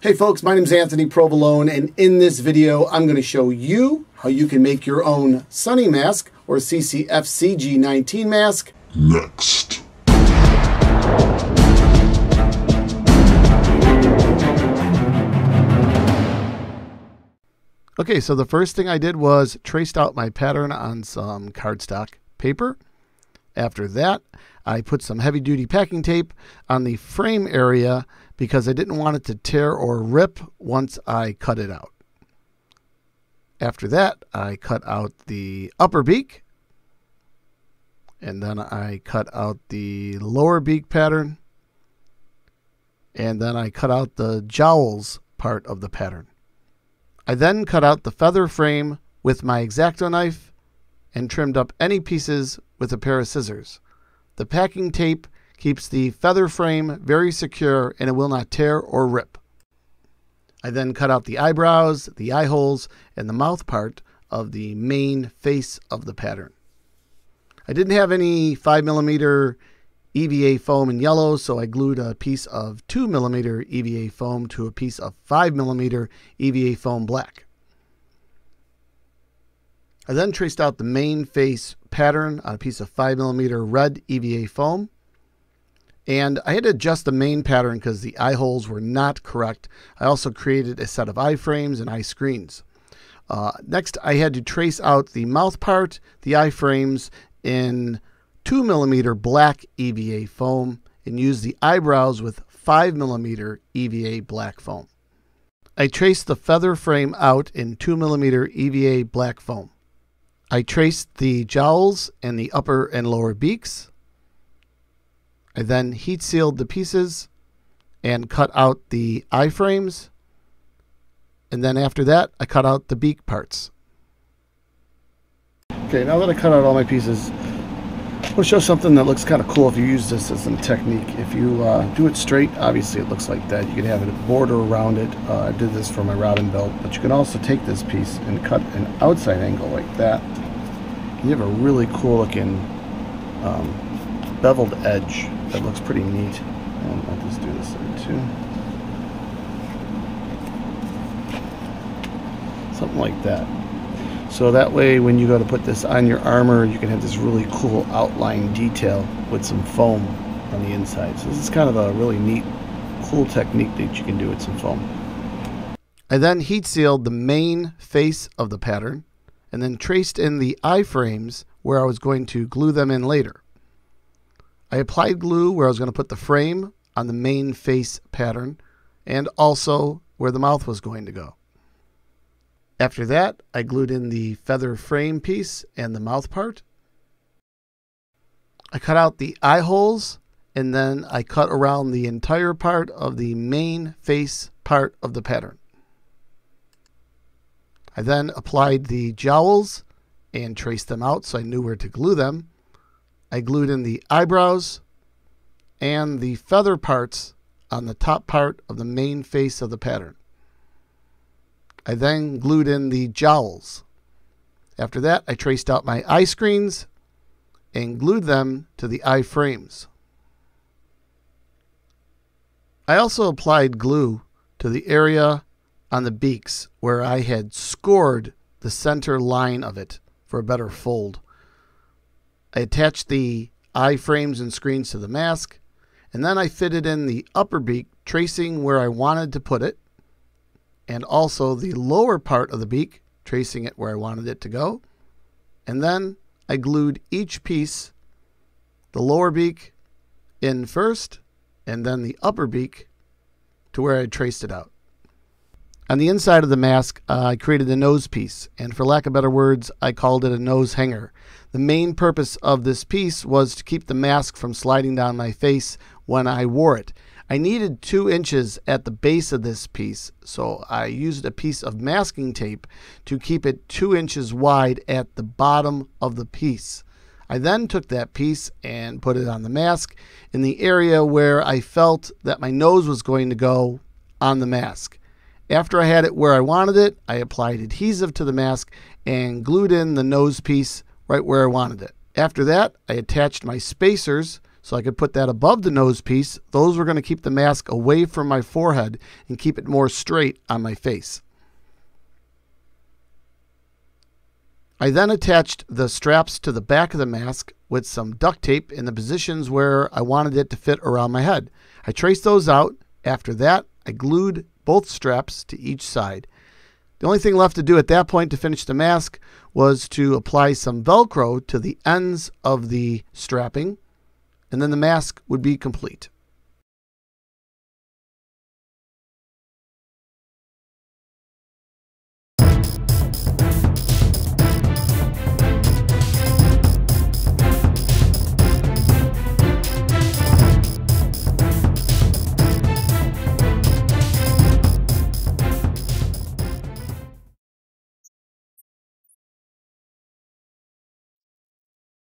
Hey folks, my name is Anthony Provolone and in this video I'm going to show you how you can make your own Sonny mask or CCFCG19 mask. Next. Okay, so the first thing I did was traced out my pattern on some cardstock paper. After that, I put some heavy duty packing tape on the frame area because I didn't want it to tear or rip once I cut it out. After that, I cut out the upper beak and then I cut out the lower beak pattern and then I cut out the jowls part of the pattern. I then cut out the feather frame with my X-Acto knife and trimmed up any pieces with a pair of scissors. The packing tape keeps the feather frame very secure and it will not tear or rip. I then cut out the eyebrows, the eye holes, and the mouth part of the main face of the pattern. I didn't have any 5mm EVA foam in yellow, so I glued a piece of 2mm EVA foam to a piece of 5mm EVA foam black. I then traced out the main face pattern on a piece of 5mm red EVA foam. And I had to adjust the main pattern because the eye holes were not correct. I also created a set of eye frames and eye screens. Uh, next, I had to trace out the mouth part, the eye frames in 2 millimeter black EVA foam and use the eyebrows with 5 millimeter EVA black foam. I traced the feather frame out in 2 millimeter EVA black foam. I traced the jowls and the upper and lower beaks. I then heat sealed the pieces and cut out the eye frames. And then after that, I cut out the beak parts. Okay, now that I cut out all my pieces, I'll show something that looks kind of cool if you use this as a technique. If you uh, do it straight, obviously it looks like that. You can have a border around it. Uh, I did this for my Robin belt, but you can also take this piece and cut an outside angle like that. You have a really cool looking um, beveled edge that looks pretty neat. And I'll just do this there too. Something like that. So that way when you go to put this on your armor, you can have this really cool outline detail with some foam on the inside. So this is kind of a really neat, cool technique that you can do with some foam. I then heat sealed the main face of the pattern and then traced in the eye frames where I was going to glue them in later. I applied glue where I was going to put the frame on the main face pattern and also where the mouth was going to go. After that, I glued in the feather frame piece and the mouth part. I cut out the eye holes and then I cut around the entire part of the main face part of the pattern. I then applied the jowls and traced them out so I knew where to glue them. I glued in the eyebrows and the feather parts on the top part of the main face of the pattern. I then glued in the jowls. After that, I traced out my eye screens and glued them to the eye frames. I also applied glue to the area on the beaks where I had scored the center line of it for a better fold. I attached the eye frames and screens to the mask, and then I fitted in the upper beak, tracing where I wanted to put it, and also the lower part of the beak, tracing it where I wanted it to go. And then I glued each piece, the lower beak in first, and then the upper beak to where I traced it out. On the inside of the mask, uh, I created a nose piece, and for lack of better words, I called it a nose hanger. The main purpose of this piece was to keep the mask from sliding down my face when I wore it. I needed two inches at the base of this piece, so I used a piece of masking tape to keep it two inches wide at the bottom of the piece. I then took that piece and put it on the mask in the area where I felt that my nose was going to go on the mask. After I had it where I wanted it, I applied adhesive to the mask and glued in the nose piece right where I wanted it. After that, I attached my spacers So I could put that above the nose piece. Those were going to keep the mask away from my forehead and keep it more straight on my face. I then attached the straps to the back of the mask with some duct tape in the positions where I wanted it to fit around my head. I traced those out. After that, I glued both straps to each side. The only thing left to do at that point to finish the mask was to apply some Velcro to the ends of the strapping, and then the mask would be complete.